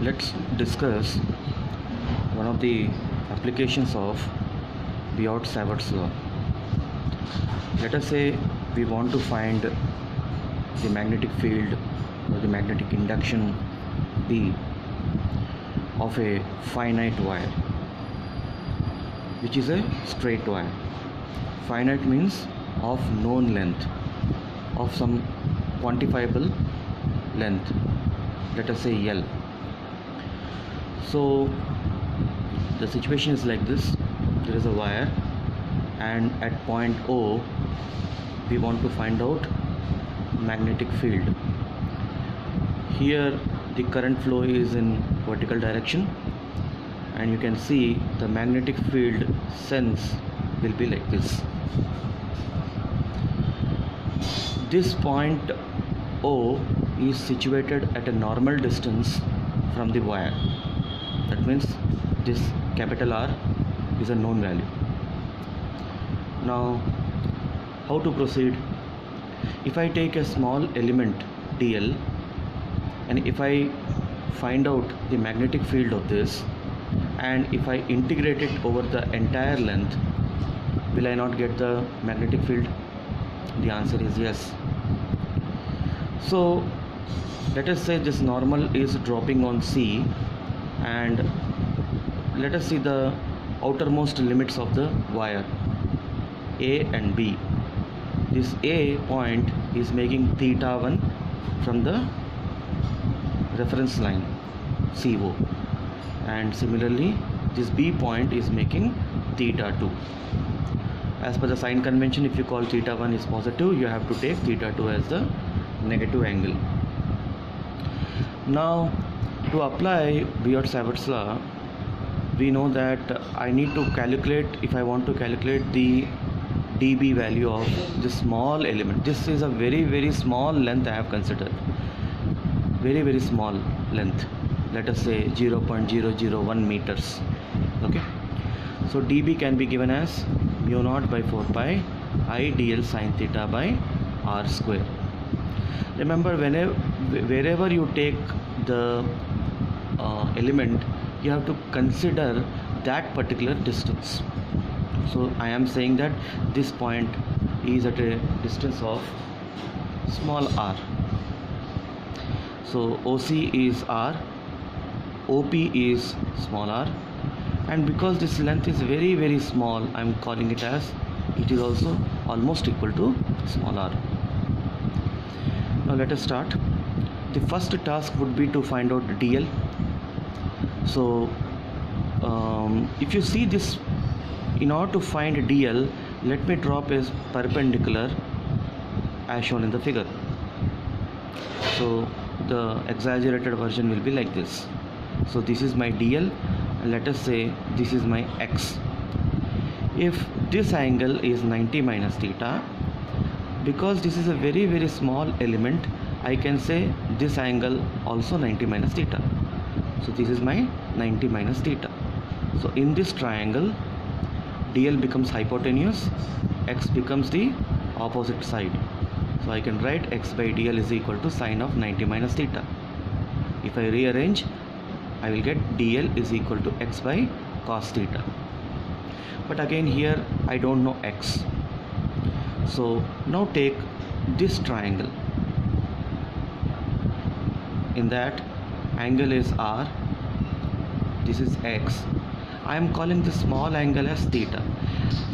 let's discuss one of the applications of Biot Savart's law. Let us say we want to find the magnetic field or the magnetic induction B of a finite wire which is a straight wire. Finite means of known length of some quantifiable length let us say L so the situation is like this. There is a wire and at point O we want to find out magnetic field. Here the current flow is in vertical direction and you can see the magnetic field sense will be like this. This point O is situated at a normal distance from the wire that means this capital R is a known value. Now how to proceed? If I take a small element dl and if I find out the magnetic field of this and if I integrate it over the entire length will I not get the magnetic field? The answer is yes. So let us say this normal is dropping on C and let us see the outermost limits of the wire A and B. This A point is making theta 1 from the reference line CO and similarly this B point is making theta 2 as per the sign convention if you call theta 1 is positive you have to take theta 2 as the negative angle. Now to apply Biot-Savart's law we know that I need to calculate if I want to calculate the dB value of this small element. This is a very very small length I have considered. Very very small length. Let us say 0.001 meters. Okay? So dB can be given as mu naught by 4 pi i dl sine theta by r square. Remember whenever wherever you take the uh, element you have to consider that particular distance. So I am saying that this point is at a distance of small r. So OC is r OP is small r and because this length is very very small I'm calling it as it is also almost equal to small r. Now let us start. The first task would be to find out dl so um, if you see this in order to find dl let me drop a perpendicular as shown in the figure. So the exaggerated version will be like this. So this is my dl let us say this is my x. If this angle is 90 minus theta because this is a very very small element I can say this angle also 90 minus theta so this is my 90 minus theta. So in this triangle dl becomes hypotenuse x becomes the opposite side. So I can write x by dl is equal to sine of 90 minus theta. If I rearrange I will get dl is equal to x by cos theta. But again here I don't know x. So now take this triangle. In that angle is r this is x. I am calling the small angle as theta.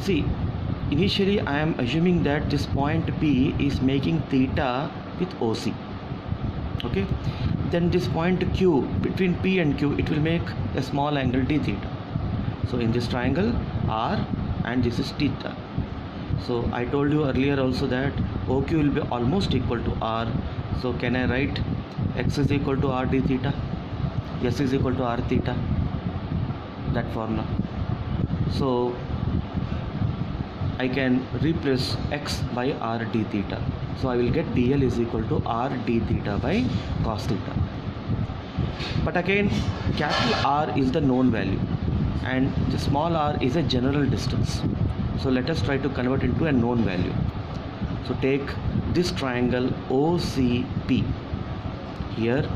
See initially I am assuming that this point P is making theta with OC okay? Then this point Q between P and Q it will make a small angle d theta. So in this triangle R and this is theta. So I told you earlier also that OQ will be almost equal to R. So can I write x is equal to r d theta s is equal to r theta that formula. So I can replace x by r d theta. So I will get dl is equal to r d theta by cos theta. But again capital R is the known value and the small r is a general distance. So let us try to convert into a known value. So take this triangle OCP here.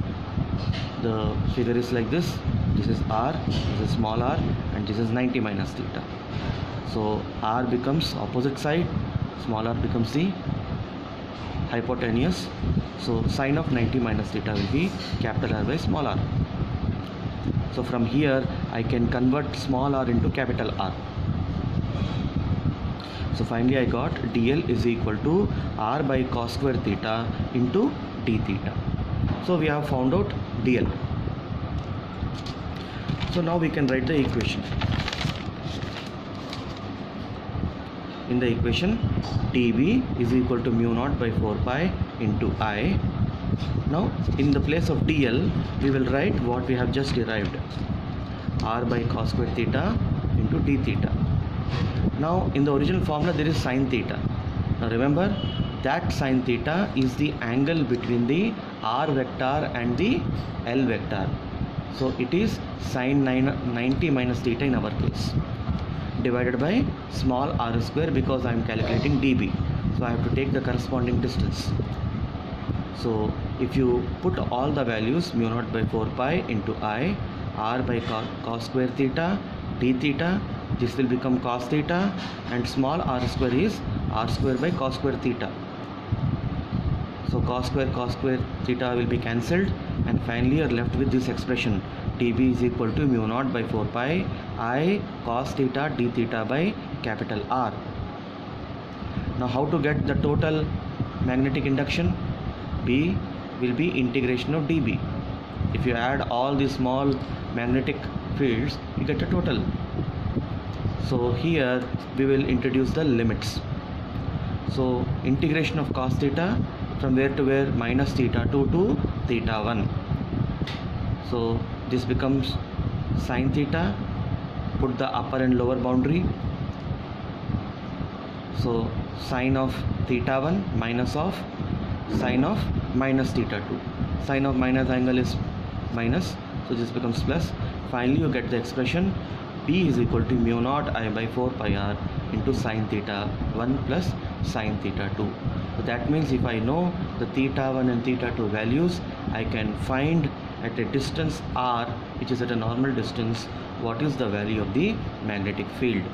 The figure is like this. This is r this is small r and this is 90 minus theta. So r becomes opposite side small r becomes the hypotenuse. So sine of 90 minus theta will be capital R by small r. So from here I can convert small r into capital R. So finally I got dl is equal to r by cos square theta into d theta so we have found out dl so now we can write the equation. In the equation dB is equal to mu naught by 4 pi into I. Now in the place of dl we will write what we have just derived. R by cos square theta into d theta. Now in the original formula there is sine theta. Now remember that sine theta is the angle between the r vector and the l vector. So it is sine 90 minus theta in our case divided by small r square because I am calculating dB. So I have to take the corresponding distance. So if you put all the values mu naught by 4 pi into i r by cos square theta d theta this will become cos theta and small r square is r square by cos square theta so cos square cos square theta will be cancelled and finally you are left with this expression dB is equal to mu naught by 4 pi i cos theta d theta by capital R. Now how to get the total magnetic induction? B will be integration of dB. If you add all the small magnetic fields, you get a total. So here we will introduce the limits. So integration of cos theta from where to where? Minus theta 2 to theta 1 so this becomes sine theta. Put the upper and lower boundary. So sine of theta 1 minus of sine of minus theta 2 sine of minus angle is minus. So this becomes plus. Finally you get the expression b is equal to mu naught i by 4 pi r into sine theta 1 plus sine theta 2 so that means if I know the theta 1 and theta 2 values I can find at a distance r which is at a normal distance what is the value of the magnetic field